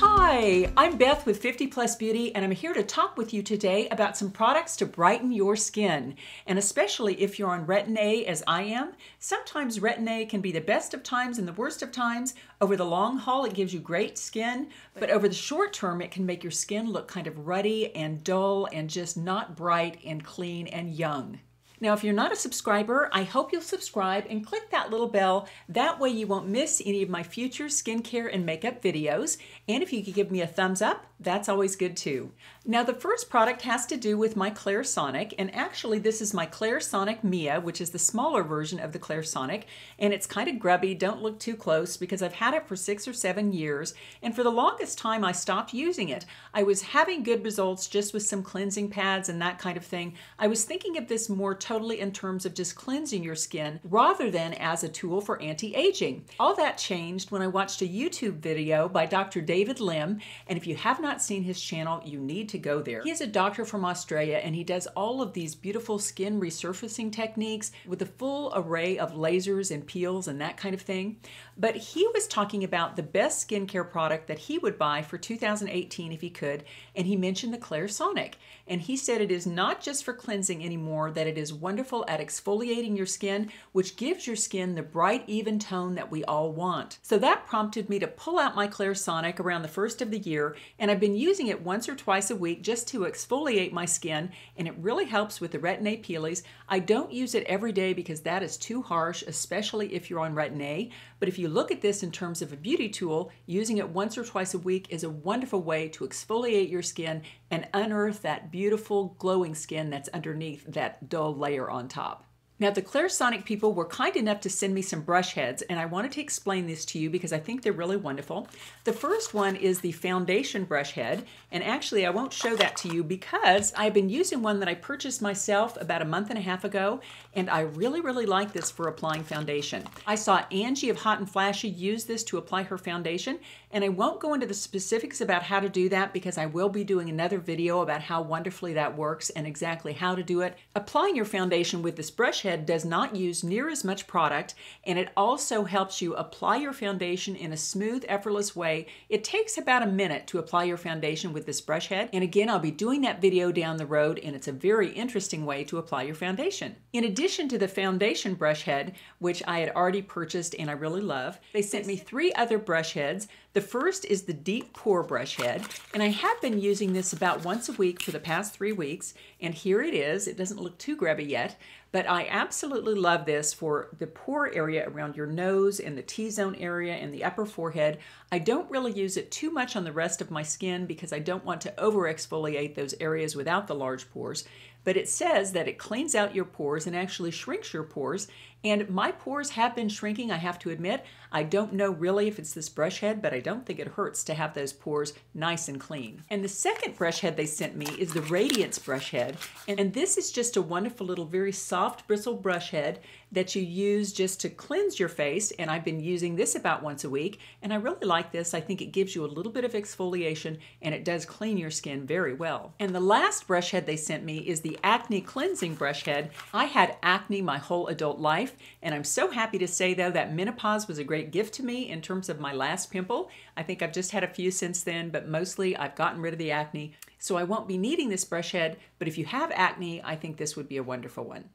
Hi, I'm Beth with 50 Plus Beauty, and I'm here to talk with you today about some products to brighten your skin. And especially if you're on Retin A, as I am, sometimes Retin A can be the best of times and the worst of times. Over the long haul, it gives you great skin, but over the short term, it can make your skin look kind of ruddy and dull and just not bright and clean and young. Now, if you're not a subscriber, I hope you'll subscribe and click that little bell. That way you won't miss any of my future skincare and makeup videos. And if you could give me a thumbs up, that's always good too. Now the first product has to do with my Clarisonic, and actually this is my Clarisonic Mia, which is the smaller version of the Clarisonic, and it's kind of grubby, don't look too close, because I've had it for six or seven years, and for the longest time I stopped using it. I was having good results just with some cleansing pads and that kind of thing. I was thinking of this more totally in terms of just cleansing your skin, rather than as a tool for anti-aging. All that changed when I watched a YouTube video by Dr. David Lim, and if you have not not seen his channel, you need to go there. He is a doctor from Australia and he does all of these beautiful skin resurfacing techniques with a full array of lasers and peels and that kind of thing. But he was talking about the best skincare product that he would buy for 2018 if he could, and he mentioned the Clarisonic. And he said it is not just for cleansing anymore, that it is wonderful at exfoliating your skin, which gives your skin the bright, even tone that we all want. So that prompted me to pull out my Clarisonic around the first of the year, and I've been using it once or twice a week just to exfoliate my skin, and it really helps with the retin A peelies. I don't use it every day because that is too harsh, especially if you're on retin A. But if you look at this in terms of a beauty tool, using it once or twice a week is a wonderful way to exfoliate your skin and unearth that beautiful glowing skin that's underneath that dull layer on top. Now the Clarisonic people were kind enough to send me some brush heads and I wanted to explain this to you because I think they're really wonderful. The first one is the foundation brush head and actually I won't show that to you because I've been using one that I purchased myself about a month and a half ago and I really really like this for applying foundation. I saw Angie of Hot and Flashy use this to apply her foundation and I won't go into the specifics about how to do that because I will be doing another video about how wonderfully that works and exactly how to do it. Applying your foundation with this brush head does not use near as much product and it also helps you apply your foundation in a smooth, effortless way. It takes about a minute to apply your foundation with this brush head and again I'll be doing that video down the road and it's a very interesting way to apply your foundation. In addition to the foundation brush head, which I had already purchased and I really love, they sent me three other brush heads. The first is the Deep Pore Brush Head, and I have been using this about once a week for the past three weeks, and here it is. It doesn't look too grubby yet, but I absolutely love this for the pore area around your nose and the T-zone area and the upper forehead. I don't really use it too much on the rest of my skin because I don't want to over exfoliate those areas without the large pores but it says that it cleans out your pores and actually shrinks your pores. And my pores have been shrinking, I have to admit. I don't know really if it's this brush head, but I don't think it hurts to have those pores nice and clean. And the second brush head they sent me is the Radiance brush head. And this is just a wonderful little, very soft bristle brush head that you use just to cleanse your face. And I've been using this about once a week. And I really like this. I think it gives you a little bit of exfoliation and it does clean your skin very well. And the last brush head they sent me is the Acne Cleansing Brush Head. I had acne my whole adult life, and I'm so happy to say, though, that menopause was a great gift to me in terms of my last pimple. I think I've just had a few since then, but mostly I've gotten rid of the acne, so I won't be needing this brush head, but if you have acne, I think this would be a wonderful one.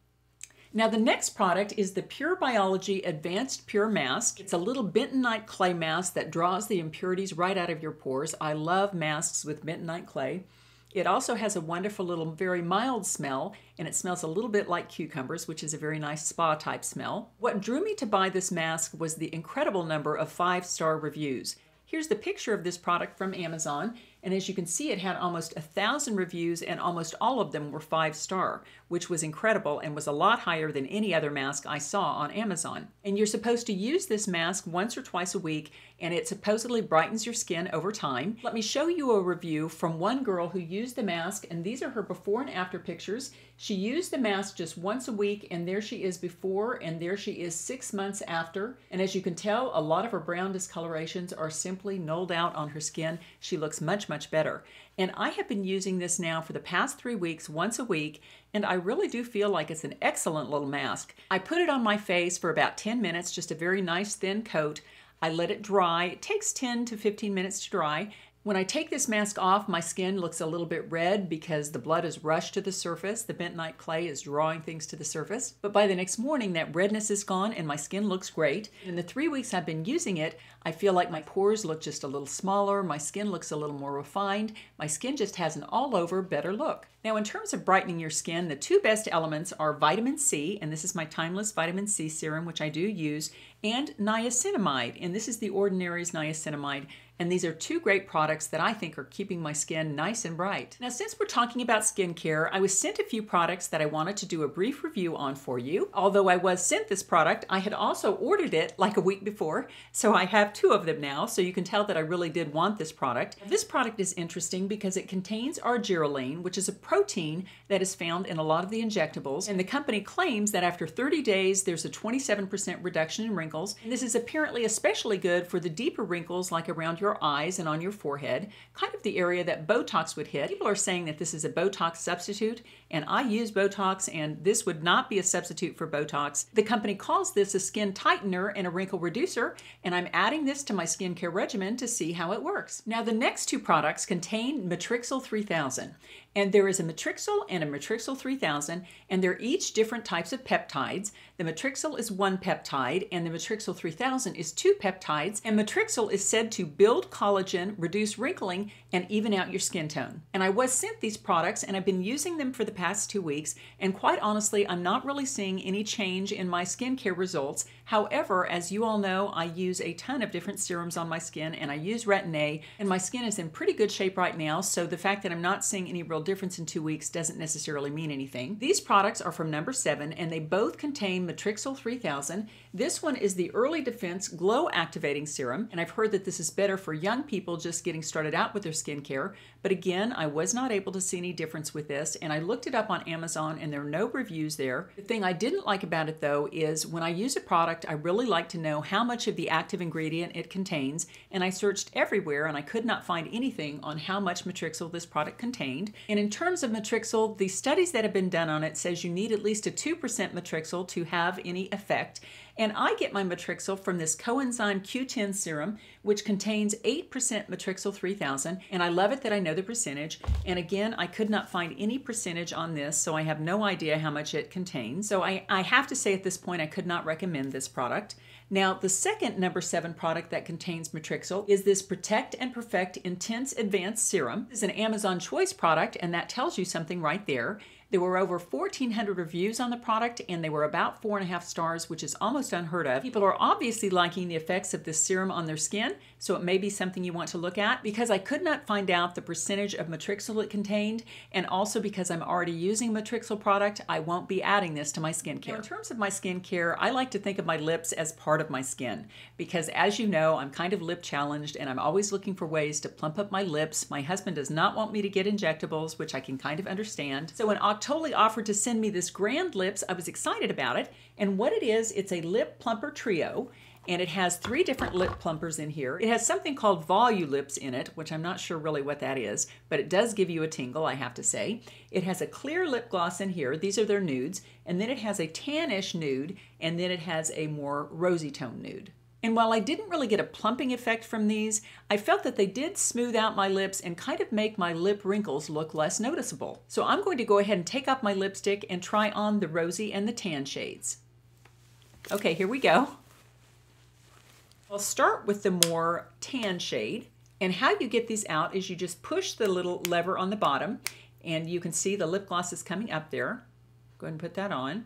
Now the next product is the Pure Biology Advanced Pure Mask. It's a little bentonite clay mask that draws the impurities right out of your pores. I love masks with bentonite clay. It also has a wonderful little very mild smell and it smells a little bit like cucumbers, which is a very nice spa type smell. What drew me to buy this mask was the incredible number of five star reviews. Here's the picture of this product from Amazon and as you can see, it had almost a thousand reviews and almost all of them were five star, which was incredible and was a lot higher than any other mask I saw on Amazon. And you're supposed to use this mask once or twice a week and it supposedly brightens your skin over time. Let me show you a review from one girl who used the mask and these are her before and after pictures. She used the mask just once a week and there she is before and there she is six months after. And as you can tell, a lot of her brown discolorations are simply nulled out on her skin. She looks much, much better. And I have been using this now for the past three weeks, once a week, and I really do feel like it's an excellent little mask. I put it on my face for about 10 minutes, just a very nice thin coat. I let it dry. It takes 10 to 15 minutes to dry. When I take this mask off, my skin looks a little bit red because the blood is rushed to the surface. The bentonite clay is drawing things to the surface. But by the next morning, that redness is gone and my skin looks great. In the three weeks I've been using it, I feel like my pores look just a little smaller, my skin looks a little more refined, my skin just has an all over better look. Now, in terms of brightening your skin, the two best elements are vitamin C, and this is my Timeless Vitamin C Serum, which I do use, and niacinamide, and this is the Ordinary's niacinamide. And these are two great products that I think are keeping my skin nice and bright. Now, since we're talking about skincare, I was sent a few products that I wanted to do a brief review on for you. Although I was sent this product, I had also ordered it like a week before, so I have two of them now, so you can tell that I really did want this product. This product is interesting because it contains argireline, which is a protein that is found in a lot of the injectables, and the company claims that after 30 days, there's a 27% reduction in wrinkles, and this is apparently especially good for the deeper wrinkles like around your eyes and on your forehead, kind of the area that Botox would hit. People are saying that this is a Botox substitute, and I use Botox, and this would not be a substitute for Botox. The company calls this a skin tightener and a wrinkle reducer, and I'm adding this to my skincare regimen to see how it works. Now, the next two products contain Matrixyl 3000, and there is a Matrixyl and a Matrixyl 3000, and they're each different types of peptides. The Matrixyl is one peptide, and the Matrixyl 3000 is two peptides, and Matrixyl is said to build collagen, reduce wrinkling, and even out your skin tone. And I was sent these products, and I've been using them for the past two weeks, and quite honestly, I'm not really seeing any change in my skincare results. However, as you all know, I use a ton of different serums on my skin, and I use Retin-A, and my skin is in pretty good shape right now, so the fact that I'm not seeing any real difference in two weeks doesn't necessarily mean anything. These products are from number seven and they both contain Matrixyl 3000. This one is the Early Defense Glow Activating Serum, and I've heard that this is better for young people just getting started out with their skincare. But again, I was not able to see any difference with this, and I looked it up on Amazon and there are no reviews there. The thing I didn't like about it though is when I use a product, I really like to know how much of the active ingredient it contains, and I searched everywhere and I could not find anything on how much Matrixyl this product contained. And in terms of Matrixyl, the studies that have been done on it says you need at least a 2% Matrixyl to have any effect. And I get my Matrixyl from this coenzyme Q10 serum, which contains 8% Matrixyl 3000. And I love it that I know the percentage. And again, I could not find any percentage on this, so I have no idea how much it contains. So I, I have to say at this point, I could not recommend this product. Now, the second number seven product that contains Matrixyl is this Protect and Perfect Intense Advanced Serum. Is an Amazon Choice product, and that tells you something right there. There were over 1,400 reviews on the product, and they were about four and a half stars, which is almost unheard of. People are obviously liking the effects of this serum on their skin, so it may be something you want to look at. Because I could not find out the percentage of Matrixyl it contained, and also because I'm already using Matrixyl product, I won't be adding this to my skincare. Now, in terms of my skincare, I like to think of my lips as part of my skin, because as you know, I'm kind of lip challenged, and I'm always looking for ways to plump up my lips. My husband does not want me to get injectables, which I can kind of understand. So in October, Octoly offered to send me this GrandeLips. I was excited about it. And what it is, it's a lip plumper trio. And it has three different lip plumpers in here. It has something called Volulips in it, which I'm not sure really what that is, but it does give you a tingle, I have to say. It has a clear lip gloss in here. These are their nudes. And then it has a tannish nude, and then it has a more rosy tone nude. And while I didn't really get a plumping effect from these, I felt that they did smooth out my lips and kind of make my lip wrinkles look less noticeable. So I'm going to go ahead and take off my lipstick and try on the rosy and the tan shades. Okay, here we go. I'll start with the more tan shade. And how you get these out is you just push the little lever on the bottom and you can see the lip gloss is coming up there. Go ahead and put that on.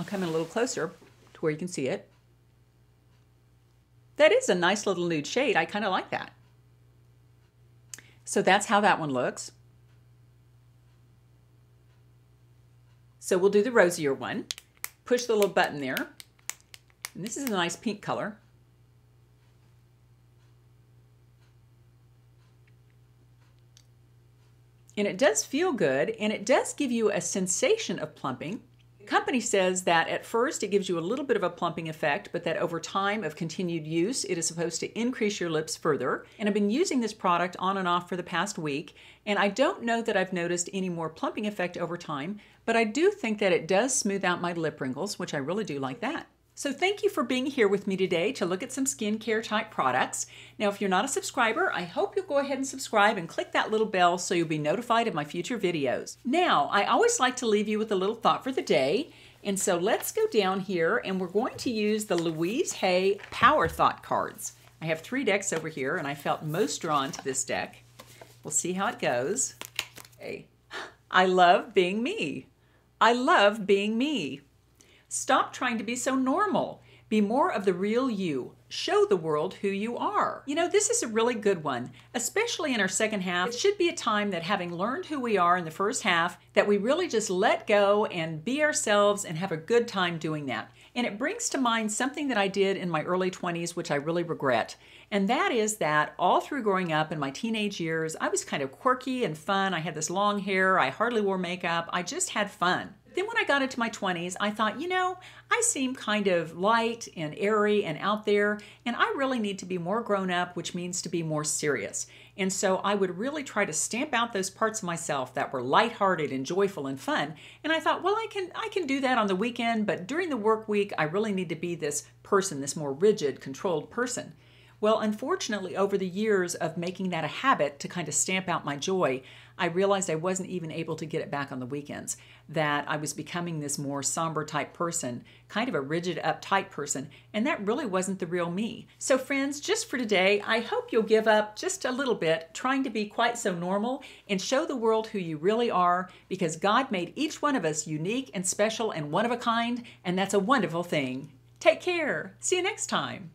I'll come in a little closer to where you can see it. That is a nice little nude shade. I kind of like that. So that's how that one looks. So we'll do the rosier one. Push the little button there. And this is a nice pink color. And it does feel good, and it does give you a sensation of plumping company says that at first it gives you a little bit of a plumping effect, but that over time of continued use, it is supposed to increase your lips further. And I've been using this product on and off for the past week, and I don't know that I've noticed any more plumping effect over time, but I do think that it does smooth out my lip wrinkles, which I really do like that. So thank you for being here with me today to look at some skincare type products. Now, if you're not a subscriber, I hope you'll go ahead and subscribe and click that little bell so you'll be notified of my future videos. Now, I always like to leave you with a little thought for the day. And so let's go down here and we're going to use the Louise Hay Power Thought cards. I have three decks over here and I felt most drawn to this deck. We'll see how it goes. Hey, I love being me. I love being me. Stop trying to be so normal. Be more of the real you. Show the world who you are. You know, this is a really good one, especially in our second half. It should be a time that having learned who we are in the first half, that we really just let go and be ourselves and have a good time doing that. And it brings to mind something that I did in my early 20s, which I really regret. And that is that all through growing up in my teenage years, I was kind of quirky and fun. I had this long hair, I hardly wore makeup, I just had fun. Then when I got into my 20s, I thought, you know, I seem kind of light and airy and out there, and I really need to be more grown up, which means to be more serious. And so I would really try to stamp out those parts of myself that were lighthearted and joyful and fun. And I thought, well, I can I can do that on the weekend, but during the work week, I really need to be this person, this more rigid, controlled person. Well, unfortunately, over the years of making that a habit to kind of stamp out my joy, I realized I wasn't even able to get it back on the weekends. That I was becoming this more somber type person, kind of a rigid, uptight person, and that really wasn't the real me. So, friends, just for today, I hope you'll give up just a little bit trying to be quite so normal and show the world who you really are because God made each one of us unique and special and one of a kind, and that's a wonderful thing. Take care. See you next time.